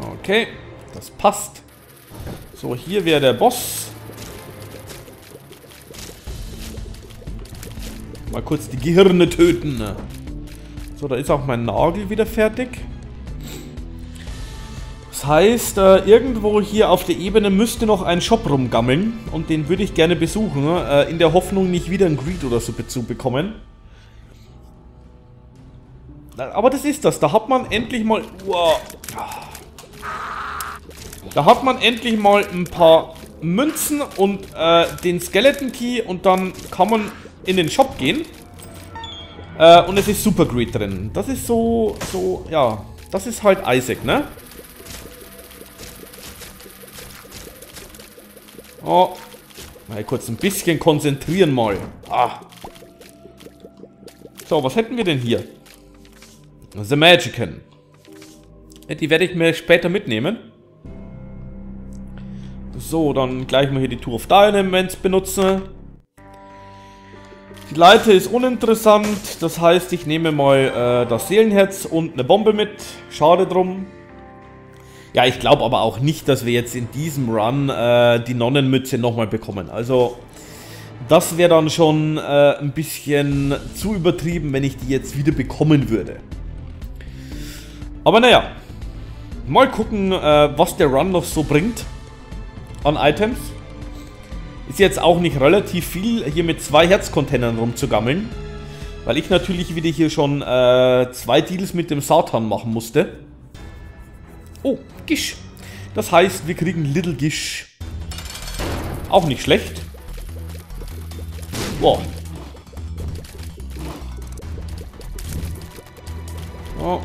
Okay, das passt. So, hier wäre der Boss. Mal kurz die Gehirne töten. So, da ist auch mein Nagel wieder fertig. Das heißt, äh, irgendwo hier auf der Ebene müsste noch ein Shop rumgammeln. Und den würde ich gerne besuchen. Äh, in der Hoffnung, nicht wieder ein Greed oder so zu bekommen. Aber das ist das. Da hat man endlich mal... Wow. Da hat man endlich mal ein paar Münzen und äh, den Skeleton Key und dann kann man in den Shop gehen. Äh, und es ist Super Greed drin. Das ist so, so, ja, das ist halt Isaac, ne? Oh. Mal kurz ein bisschen konzentrieren mal. Ah. So, was hätten wir denn hier? The Magican. Die werde ich mir später mitnehmen. So, dann gleich mal hier die Tour of Dynaments benutzen. Die Leiter ist uninteressant, das heißt, ich nehme mal äh, das Seelenherz und eine Bombe mit. Schade drum. Ja, ich glaube aber auch nicht, dass wir jetzt in diesem Run äh, die Nonnenmütze nochmal bekommen. Also, das wäre dann schon äh, ein bisschen zu übertrieben, wenn ich die jetzt wieder bekommen würde. Aber naja, mal gucken, äh, was der Run noch so bringt an Items. Ist jetzt auch nicht relativ viel, hier mit zwei Herzcontainern rumzugammeln. Weil ich natürlich wieder hier schon äh, zwei Deals mit dem Satan machen musste. Oh, Gish. Das heißt, wir kriegen Little Gish. Auch nicht schlecht. Wow. Oh.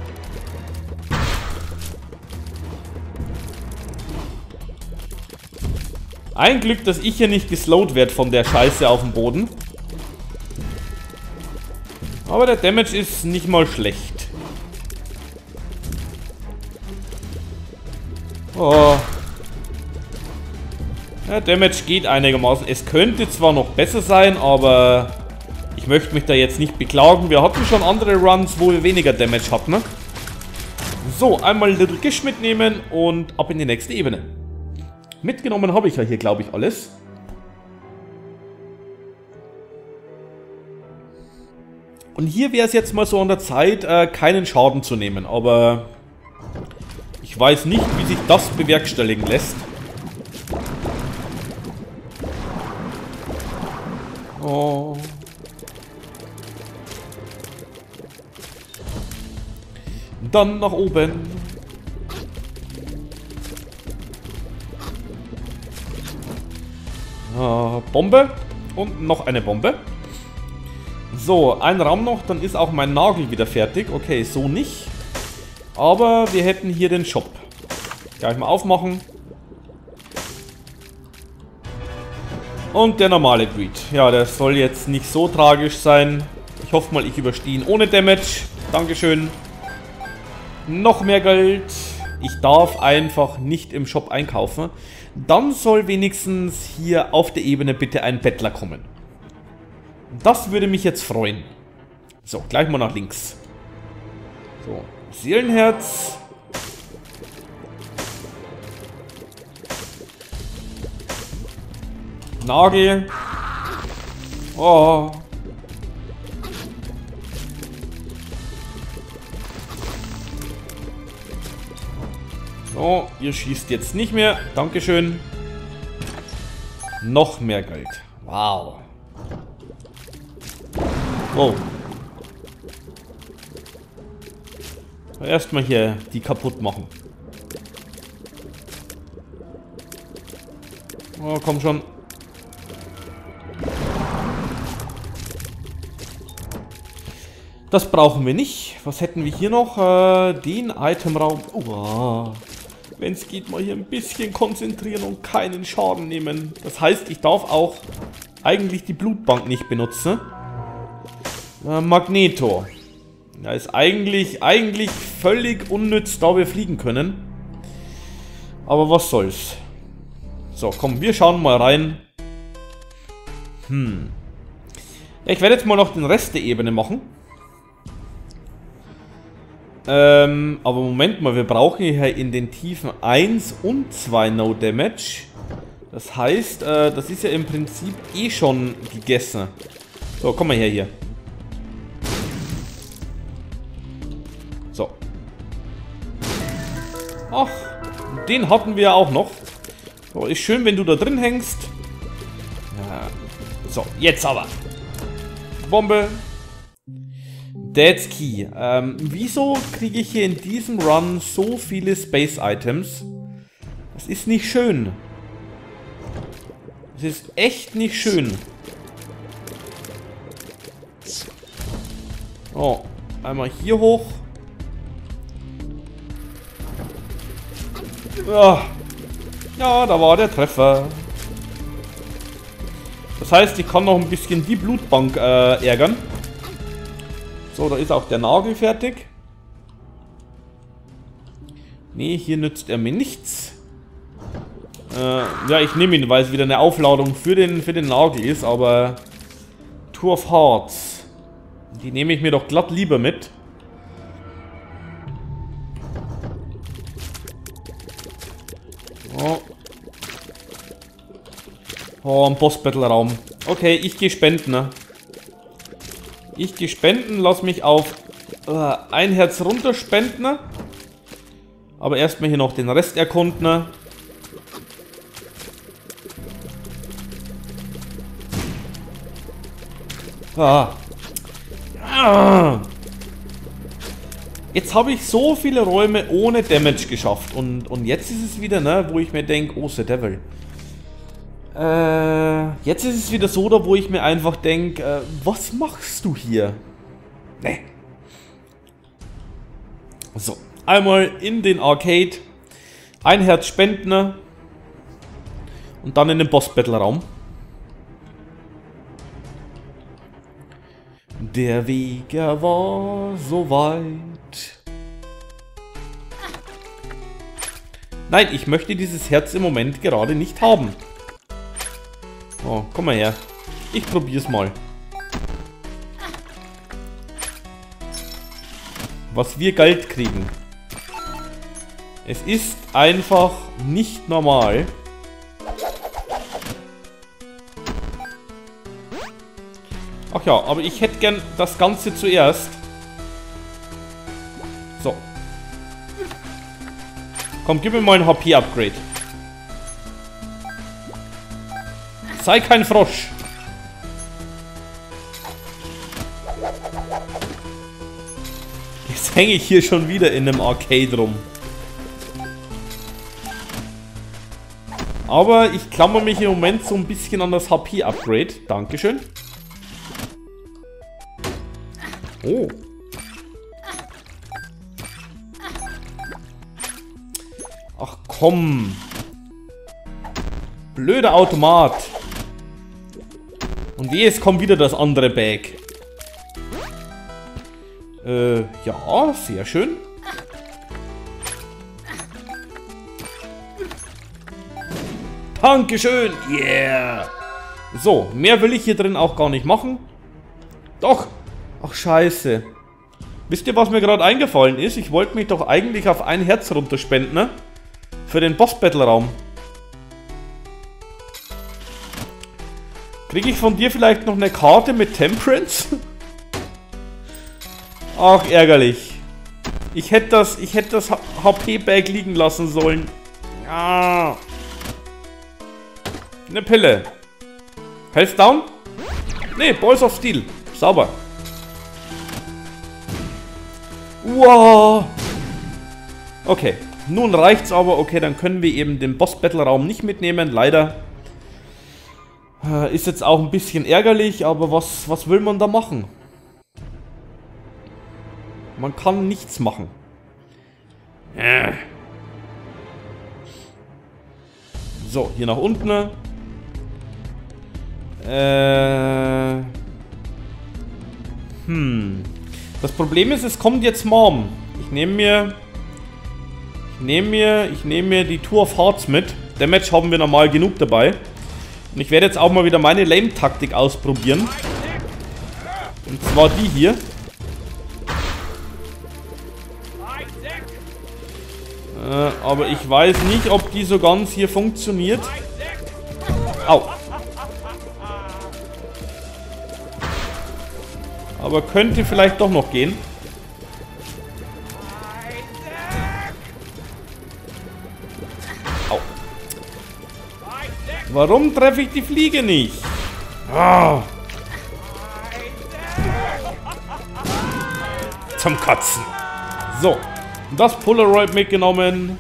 Ein Glück, dass ich hier nicht geslowt werde von der Scheiße auf dem Boden. Aber der Damage ist nicht mal schlecht. Oh. Der Damage geht einigermaßen. Es könnte zwar noch besser sein, aber ich möchte mich da jetzt nicht beklagen. Wir hatten schon andere Runs, wo wir weniger Damage hatten. Ne? So, einmal Little Gish mitnehmen und ab in die nächste Ebene. Mitgenommen habe ich ja hier, glaube ich, alles. Und hier wäre es jetzt mal so an der Zeit, äh, keinen Schaden zu nehmen. Aber ich weiß nicht, wie sich das bewerkstelligen lässt. Oh. Dann nach oben. Äh, Bombe. Und noch eine Bombe. So, ein Raum noch, dann ist auch mein Nagel wieder fertig. Okay, so nicht. Aber wir hätten hier den Shop. Gleich mal aufmachen. Und der normale Greed. Ja, der soll jetzt nicht so tragisch sein. Ich hoffe mal, ich überstehe ihn ohne Damage. Dankeschön. Noch mehr Geld. Ich darf einfach nicht im Shop einkaufen dann soll wenigstens hier auf der Ebene bitte ein Bettler kommen. Das würde mich jetzt freuen. So, gleich mal nach links. So, Seelenherz. Nagel. Oh. So, ihr schießt jetzt nicht mehr. Dankeschön. Noch mehr Geld. Wow. Wow. Erstmal hier die kaputt machen. Oh, komm schon. Das brauchen wir nicht. Was hätten wir hier noch? Äh, den Itemraum. Oh. Wenn es geht, mal hier ein bisschen konzentrieren und keinen Schaden nehmen. Das heißt, ich darf auch eigentlich die Blutbank nicht benutzen. Äh, Magneto. Ja, ist eigentlich, eigentlich völlig unnütz, da wir fliegen können. Aber was soll's. So, komm, wir schauen mal rein. Hm. Ich werde jetzt mal noch den Rest der Ebene machen. Ähm, aber Moment mal, wir brauchen hier in den Tiefen 1 und 2 No Damage. Das heißt, äh, das ist ja im Prinzip eh schon gegessen. So, komm mal her hier. So. Ach, den hatten wir auch noch. So, ist schön, wenn du da drin hängst. Ja. So, jetzt aber. Bombe. Dad's Key. Ähm, wieso kriege ich hier in diesem Run so viele Space Items? Das ist nicht schön. Das ist echt nicht schön. Oh, einmal hier hoch. Ja, ja da war der Treffer. Das heißt, ich kann noch ein bisschen die Blutbank äh, ärgern. So, da ist auch der Nagel fertig. Nee, hier nützt er mir nichts. Äh, ja, ich nehme ihn, weil es wieder eine Aufladung für den, für den Nagel ist, aber... Tour of Hearts. Die nehme ich mir doch glatt lieber mit. Oh. Oh, ein Boss-Battle-Raum. Okay, ich gehe spenden, ne? Ich gehe spenden, lass mich auf äh, ein Herz runter spenden. Aber erstmal hier noch den Rest erkunden. Ah. Ah. Jetzt habe ich so viele Räume ohne Damage geschafft. Und, und jetzt ist es wieder, ne, wo ich mir denke, oh, The Devil. Äh, jetzt ist es wieder so, da wo ich mir einfach denke, äh, was machst du hier? Nee. So, einmal in den Arcade, ein Herz spenden und dann in den Boss-Battle-Raum. Der Weg, er war so weit. Nein, ich möchte dieses Herz im Moment gerade nicht haben. Oh, komm mal her. Ich probier's mal. Was wir Geld kriegen. Es ist einfach nicht normal. Ach ja, aber ich hätte gern das Ganze zuerst. So. Komm, gib mir mal ein HP-Upgrade. Sei kein Frosch. Jetzt hänge ich hier schon wieder in einem Arcade rum. Aber ich klammer mich im Moment so ein bisschen an das HP-Upgrade. Dankeschön. Oh. Ach komm. Blöder Automat. Und wie, es kommt wieder das andere Bag. Äh, ja, sehr schön. Dankeschön. Yeah. So, mehr will ich hier drin auch gar nicht machen. Doch. Ach, scheiße. Wisst ihr, was mir gerade eingefallen ist? Ich wollte mich doch eigentlich auf ein Herz runterspenden, ne? Für den Boss-Battle-Raum. Kriege ich von dir vielleicht noch eine Karte mit Temperance? Ach, ärgerlich. Ich hätte das, ich das HP-Bag liegen lassen sollen. Ja. Eine Pille. Health down? Ne, Balls of Steel. Sauber. Wow. Okay. Nun reicht's aber. Okay, dann können wir eben den Boss-Battle-Raum nicht mitnehmen. Leider. Äh, ist jetzt auch ein bisschen ärgerlich, aber was, was will man da machen? Man kann nichts machen. So, hier nach unten. Äh. Hm. Das Problem ist, es kommt jetzt Mom. Ich nehme mir... Ich nehme mir... Ich nehme mir die Tour of Hearts mit. Damage haben wir normal genug dabei. Und ich werde jetzt auch mal wieder meine Lame-Taktik ausprobieren. Und zwar die hier. Äh, aber ich weiß nicht, ob die so ganz hier funktioniert. Au. Aber könnte vielleicht doch noch gehen. Warum treffe ich die Fliege nicht? Ah. Zum Kotzen. So. Das Polaroid mitgenommen.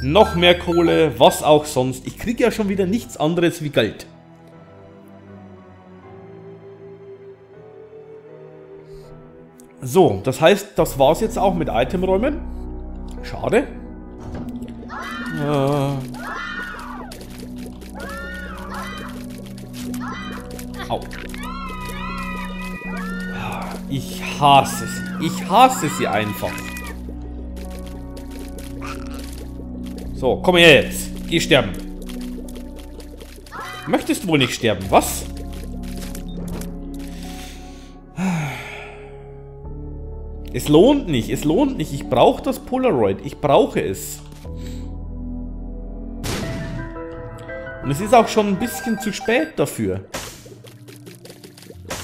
Noch mehr Kohle, was auch sonst. Ich kriege ja schon wieder nichts anderes wie Geld. So, das heißt, das war's jetzt auch mit Itemräumen. Schade. Äh. Au. Ich hasse sie. Ich hasse sie einfach. So, komm her jetzt. Geh sterben. Möchtest wohl nicht sterben, was? Es lohnt nicht, es lohnt nicht. Ich brauche das Polaroid. Ich brauche es. Und es ist auch schon ein bisschen zu spät dafür.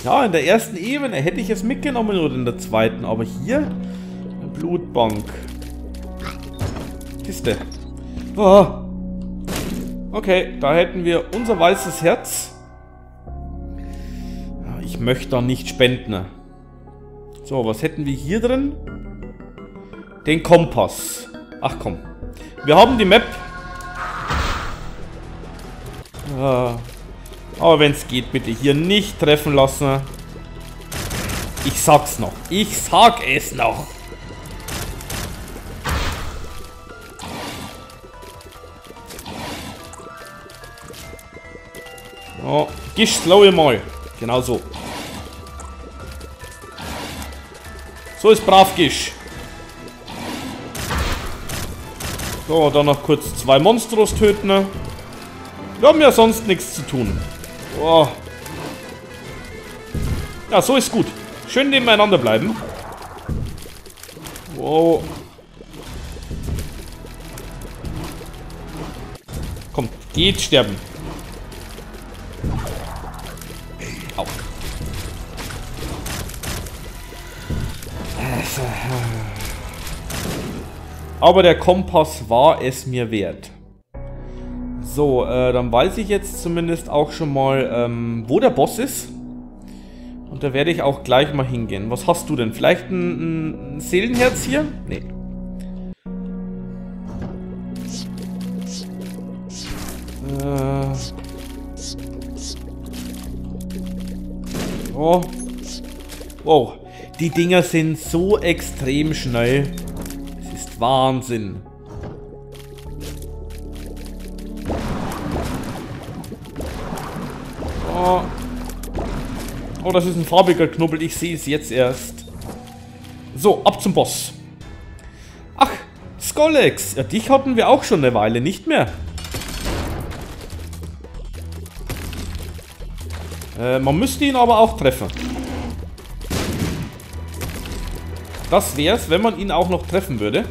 Ja, in der ersten Ebene hätte ich es mitgenommen oder in der zweiten. Aber hier, eine Blutbank. Kiste. Oh. Okay, da hätten wir unser weißes Herz. Ich möchte da nicht spenden. So, was hätten wir hier drin? Den Kompass. Ach komm. Wir haben die Map. Aber wenn es geht, bitte hier nicht treffen lassen. Ich sag's noch. Ich sag es noch. Oh, gisch slow mal. Genau so. So ist brav Gisch. So, dann noch kurz zwei Monstros töten. Wir haben ja sonst nichts zu tun. Oh. Ja, so ist gut. Schön nebeneinander bleiben. Wow. Kommt, geht sterben. Aber der Kompass war es mir wert. So, äh, dann weiß ich jetzt zumindest auch schon mal, ähm, wo der Boss ist. Und da werde ich auch gleich mal hingehen. Was hast du denn? Vielleicht ein, ein Seelenherz hier? Nee. Äh. Oh. Wow. Die Dinger sind so extrem schnell. Es ist Wahnsinn. Oh. das ist ein farbiger Knubbel. Ich sehe es jetzt erst. So, ab zum Boss. Ach, Skollex. Ja, dich hatten wir auch schon eine Weile nicht mehr. Äh, man müsste ihn aber auch treffen. Das wär's, wenn man ihn auch noch treffen würde.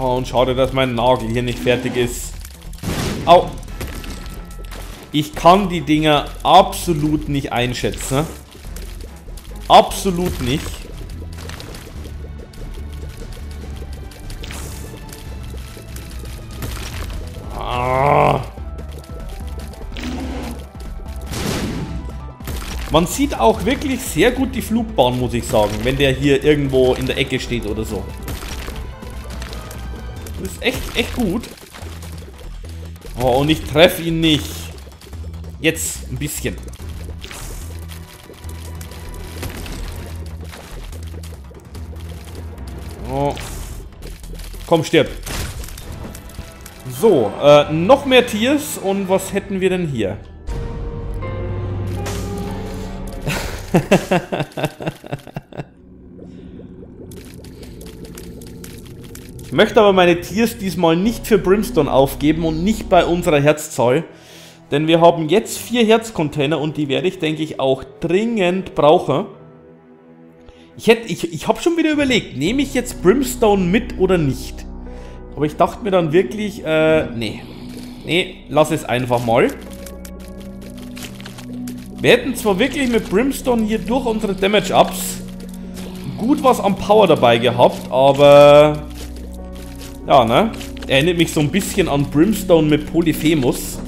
Oh, und schade, dass mein Nagel hier nicht fertig ist. Au. Ich kann die Dinger absolut nicht einschätzen. Absolut nicht. Man sieht auch wirklich sehr gut die Flugbahn, muss ich sagen, wenn der hier irgendwo in der Ecke steht oder so. Das ist echt, echt gut. Oh, und ich treffe ihn nicht. Jetzt ein bisschen. Oh. Komm, stirb. So, äh, noch mehr Tiers. Und was hätten wir denn hier? möchte aber meine Tiers diesmal nicht für Brimstone aufgeben und nicht bei unserer Herzzahl. Denn wir haben jetzt vier Herzcontainer und die werde ich, denke ich, auch dringend brauchen. Ich, ich, ich habe schon wieder überlegt, nehme ich jetzt Brimstone mit oder nicht? Aber ich dachte mir dann wirklich, äh, nee. Nee, lass es einfach mal. Wir hätten zwar wirklich mit Brimstone hier durch unsere Damage-Ups gut was am Power dabei gehabt, aber... Ja, ne? Erinnert mich so ein bisschen an Brimstone mit Polyphemus.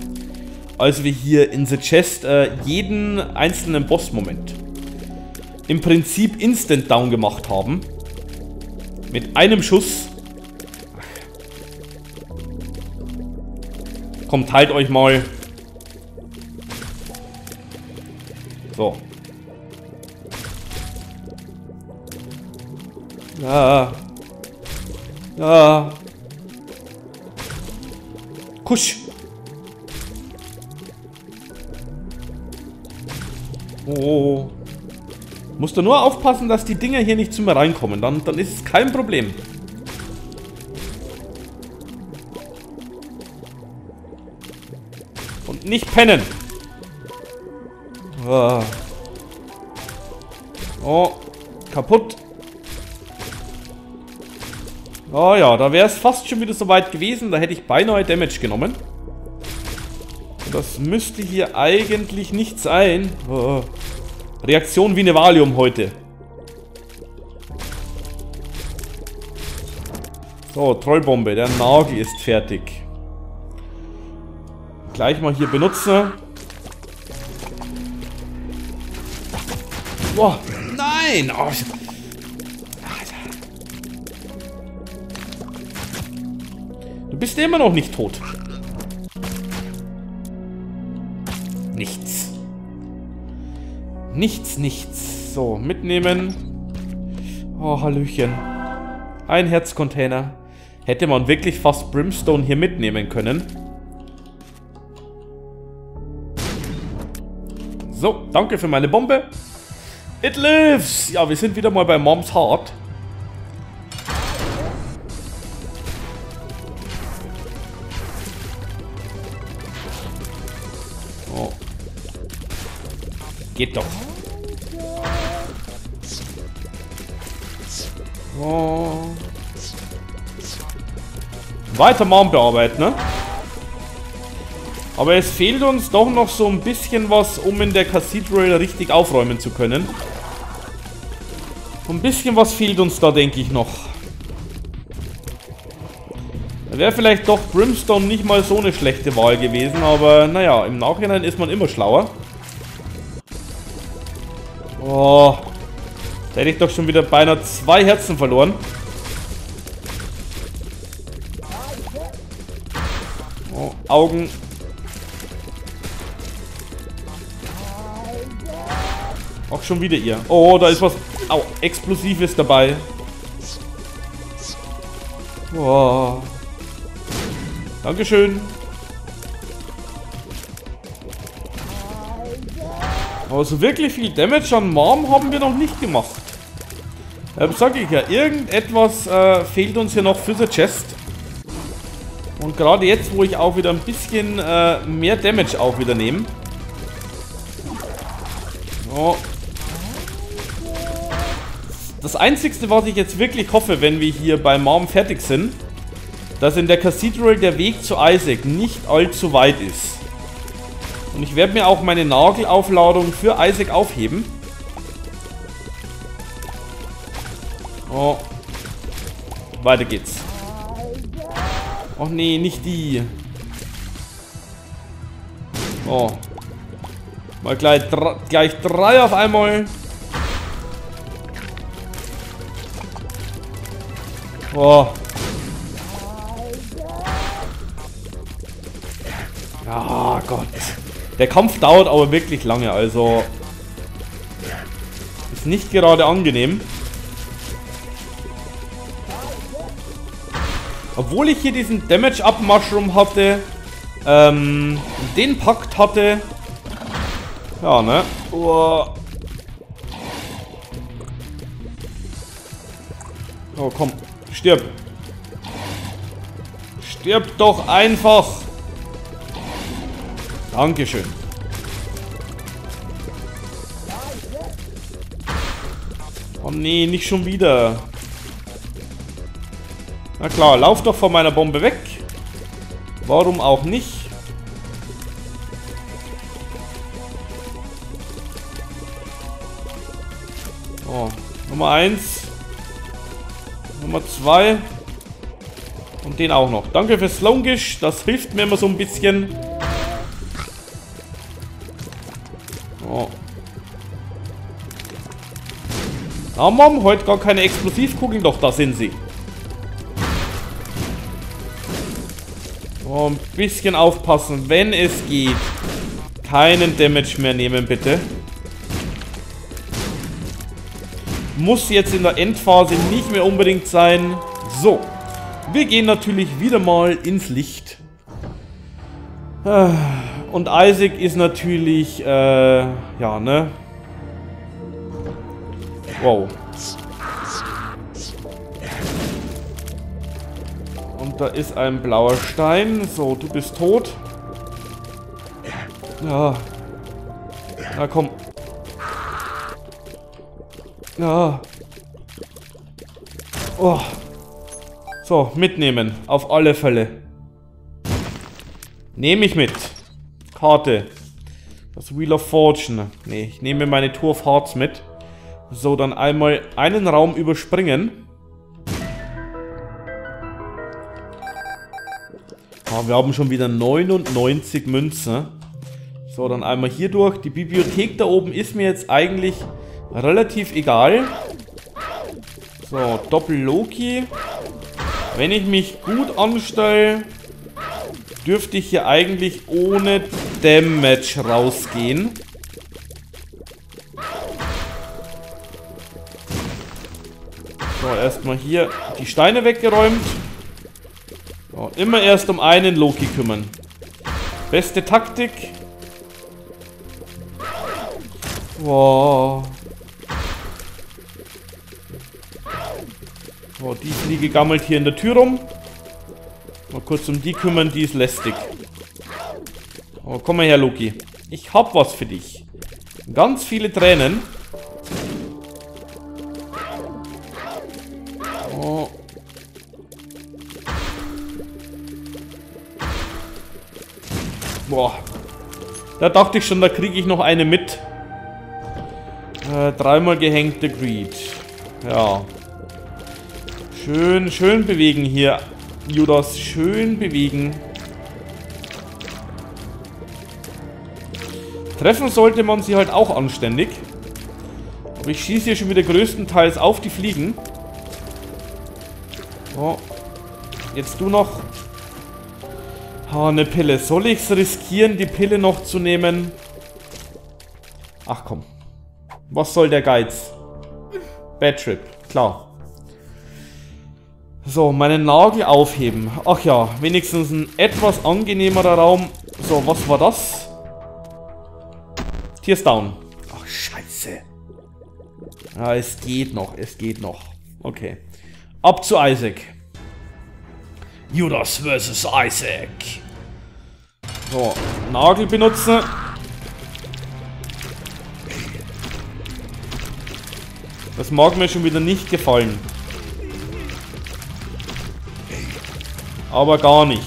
Als wir hier in The Chest äh, jeden einzelnen Boss-Moment im Prinzip Instant Down gemacht haben. Mit einem Schuss. Kommt, teilt euch mal. So. Ja. Ja. Kusch. Oh. Musst du nur aufpassen, dass die Dinger hier nicht zu mir reinkommen. Dann, dann ist es kein Problem. Und nicht pennen. Oh, oh kaputt. Oh ja, da wäre es fast schon wieder so weit gewesen. Da hätte ich beinahe Damage genommen. Das müsste hier eigentlich nicht sein. Oh. Reaktion wie eine Valium heute. So, Trollbombe. Der Nagel ist fertig. Gleich mal hier benutzen. Boah, nein! Oh, bist immer noch nicht tot. Nichts. Nichts, nichts. So, mitnehmen. Oh, Hallöchen. Ein Herzcontainer. Hätte man wirklich fast Brimstone hier mitnehmen können. So, danke für meine Bombe. It lives! Ja, wir sind wieder mal bei Moms Heart. Geht doch. Oh. Weiter Mom bearbeiten, ne? Aber es fehlt uns doch noch so ein bisschen was, um in der Cathedral richtig aufräumen zu können. Ein bisschen was fehlt uns da, denke ich, noch. Da wäre vielleicht doch Brimstone nicht mal so eine schlechte Wahl gewesen, aber naja, im Nachhinein ist man immer schlauer. Oh, da hätte ich doch schon wieder beinahe zwei Herzen verloren. Oh, Augen. Auch schon wieder ihr. Oh, da ist was Au, Explosives dabei. Oh. Dankeschön. Aber so wirklich viel Damage an Mom haben wir noch nicht gemacht. Ähm, sag ich ja, irgendetwas äh, fehlt uns hier noch für the Chest. Und gerade jetzt, wo ich auch wieder ein bisschen äh, mehr Damage auch wieder nehme. So. Das Einzige, was ich jetzt wirklich hoffe, wenn wir hier bei Mom fertig sind, dass in der Cathedral der Weg zu Isaac nicht allzu weit ist. Und ich werde mir auch meine Nagelaufladung für Isaac aufheben. Oh. Weiter geht's. Och nee, nicht die. Oh. Mal gleich, gleich drei auf einmal. Oh. Ah, oh Gott. Der Kampf dauert aber wirklich lange, also... Ist nicht gerade angenehm. Obwohl ich hier diesen Damage-Up-Mushroom hatte, ähm, den Pakt hatte. Ja, ne? Oh. oh, komm. Stirb. Stirb doch einfach. Dankeschön. Oh nee, nicht schon wieder. Na klar, lauf doch von meiner Bombe weg. Warum auch nicht? Oh, Nummer 1. Nummer 2. Und den auch noch. Danke fürs Longish. Das hilft mir immer so ein bisschen. Ah, Mom, heute gar keine Explosivkugeln. Doch, da sind sie. Oh, ein bisschen aufpassen, wenn es geht. Keinen Damage mehr nehmen, bitte. Muss jetzt in der Endphase nicht mehr unbedingt sein. So. Wir gehen natürlich wieder mal ins Licht. Und Isaac ist natürlich, äh, ja, ne? Wow. Und da ist ein blauer Stein. So, du bist tot. Ja. Na komm. Ja. Oh. So, mitnehmen. Auf alle Fälle. Nehme ich mit. Karte. Das Wheel of Fortune. Ne, ich nehme meine Tour of Hearts mit. So, dann einmal einen Raum überspringen. Oh, wir haben schon wieder 99 Münzen. So, dann einmal hier durch. Die Bibliothek da oben ist mir jetzt eigentlich relativ egal. So, Doppel-Loki. Wenn ich mich gut anstelle, dürfte ich hier eigentlich ohne Damage rausgehen. So, erstmal hier die Steine weggeräumt. So, immer erst um einen Loki kümmern. Beste Taktik. Wow. Oh, die Fliege gammelt hier in der Tür rum. Mal kurz um die kümmern, die ist lästig. Oh, komm mal her, Loki. Ich hab was für dich. Ganz viele Tränen. Da dachte ich schon, da kriege ich noch eine mit. Äh, dreimal gehängte Greed. Ja. Schön, schön bewegen hier. Judas, schön bewegen. Treffen sollte man sie halt auch anständig. Aber ich schieße hier schon wieder größtenteils auf die Fliegen. So. Jetzt du noch. Ha, eine Pille. Soll ich es riskieren, die Pille noch zu nehmen? Ach komm. Was soll der Geiz? Bad Trip, klar. So, meinen Nagel aufheben. Ach ja, wenigstens ein etwas angenehmerer Raum. So, was war das? Tier down. Ach, scheiße. Ja, es geht noch, es geht noch. Okay. Ab zu Isaac. Judas versus Isaac. So, Nagel benutzen. Das mag mir schon wieder nicht gefallen. aber gar nicht.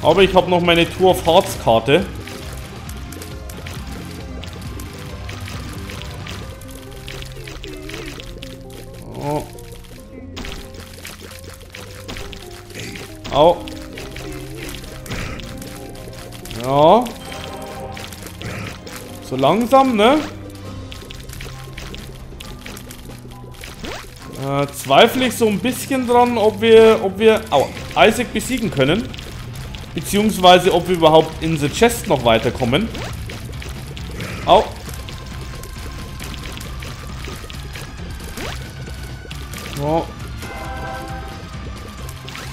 Aber ich habe noch meine Tour of Hearts Karte. Oh. Au. Ja. So langsam, ne? Äh, zweifle ich so ein bisschen dran, ob wir, ob wir au, Isaac besiegen können. Beziehungsweise, ob wir überhaupt in the Chest noch weiterkommen. Au. So.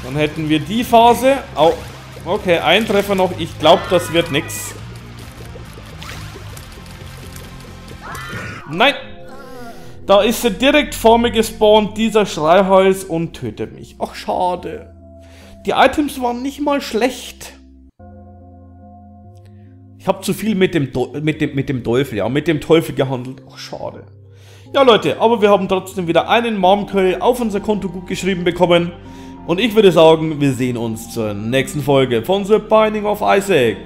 Dann hätten wir die Phase. Au. Okay, ein Treffer noch. Ich glaube, das wird nix. Nein. Da ist er direkt vor mir gespawnt, dieser Schreihals, und tötet mich. Ach, schade. Die Items waren nicht mal schlecht. Ich habe zu viel mit dem, mit, dem, mit dem Teufel, ja, mit dem Teufel gehandelt. Ach, schade. Ja Leute, aber wir haben trotzdem wieder einen Marmköll auf unser Konto gut geschrieben bekommen. Und ich würde sagen, wir sehen uns zur nächsten Folge von The Binding of Isaac.